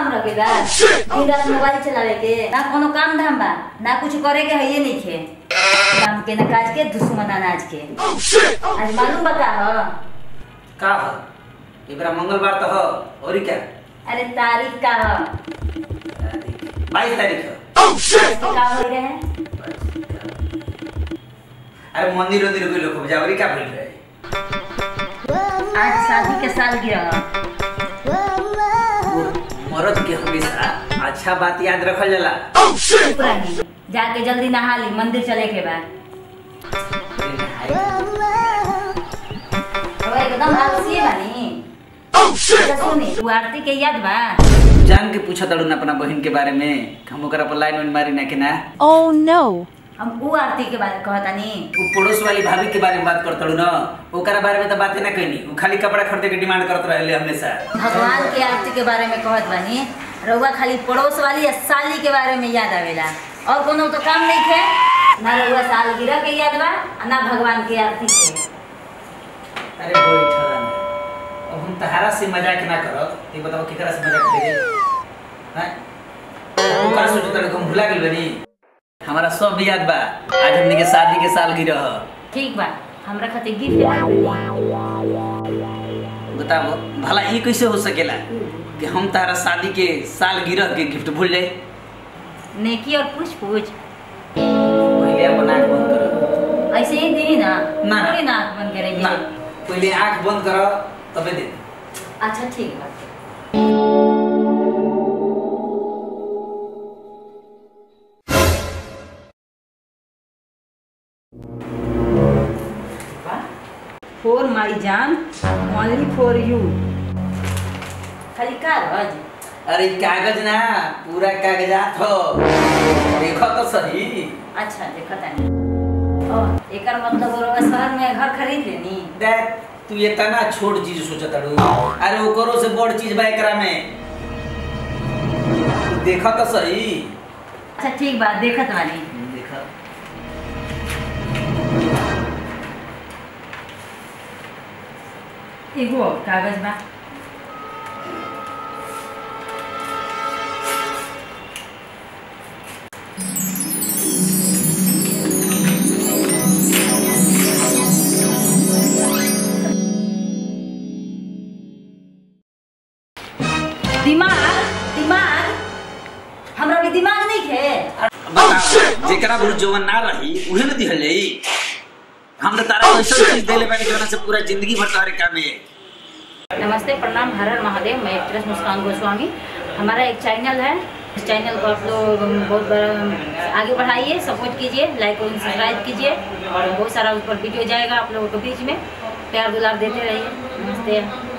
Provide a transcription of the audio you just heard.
काम रखे बा दिन रात मोबाइल चलावे के ना कोनो काम धाम बा ना कुछ करे के है नहीं खे काम के ना काज के दुश्मन अनाज के आज मालूम बा का ह का हो इबरा मंगलवार तो हो और ही क्या अरे तारीख का ह बाईस तारीख हो का हो रहे हैं अरे मंदिर उंदिर कोई लोग जा और ही क्या भूल रहे आज शादी के साल गिरह वो के हमेशा अच्छा बात याद रखल जाला। रही जाके जल्दी नहा ली मंदिर चले के बाद। एकदम आलसी बानी। अच्छा तू आरती के याद बा? जान के पूछा तड़ू ना अपना बहन के बारे में। हम ओकरा पर लाइन मारी ना कि ना? Oh no! हम ऊ आरती के बारे में कहतानी। वो पड़ोस वाली भाभी के बारे में बात कर तड़ू ना। ओकरा बारे में तो बातें ना कहनी वो खाली कपड़ा खरीदे के डिमांड करत रहले हमेशा। भगवान के आरती के बारे में कहत बानी। रउआ खाली पड़ोस वाली या साली के बारे में याद आवेला। और कोनो तो काम नहीं खे ना रउआ सालगिरह के याद बा ना भगवान के आरती के। अरे बोली अब हम तहारा से मज़ाक ना करब। ये बताओ केकरा से मज़ाक करेंगे हैं? वो का सोचो हम भुला गेल बनी। हमारा सब याद बा। आज हमनी के शादी के साल गिरह ठीक बा हमरा खातिर गिफ्ट बताओ भला ये कैसे हो सकेला कि हम तारा शादी के साल गिरह के गिफ्ट भूल जाए नेकी और पूछ पूछ। पहले अपन आँख बंद करो। ऐसे ही दी ना? ना। ना आँख बंद करेंगे। ना पहले आँख बंद करो तबे दे अच्छा ठीक बा। फॉर माई जान ओनली फॉर यू खाली कागज़ अरे कागज़ ना पूरा कागजात हो। देखो तो सही। अच्छा देखो तानी। ओ एकर मतलब रोगा शहर में घर खरीद लेनी। देख तू ये तना छोट चीज़ सोचत अड़ू। अरे ओकरो से बड़ चीज़ बा एकरा में। देखो तो सही। अच्छा ठीक बा देखत बानी। एगो कागज़ बा दिमाग नहीं है। जेकरा बुढ़ जवन ना रही उहे न दिहल जाई हम तो तारा ऐसा चीज़ देले बानी जवना से पूरा ज़िंदगी भर तारे काम है। नमस्ते प्रणाम हर हर महादेव मैं एक्ट्रेस मुस्कान गोस्वामी। हमारा एक चैनल है इस चैनल को आप लोग बहुत बड़ा आगे बढ़ाइए सपोर्ट कीजिए लाइक और सब्सक्राइब कीजिए और बहुत सारा उस पर वीडियो जाएगा आप लोगों के बीच में। प्यार दुलार देते रहिए। नमस्ते।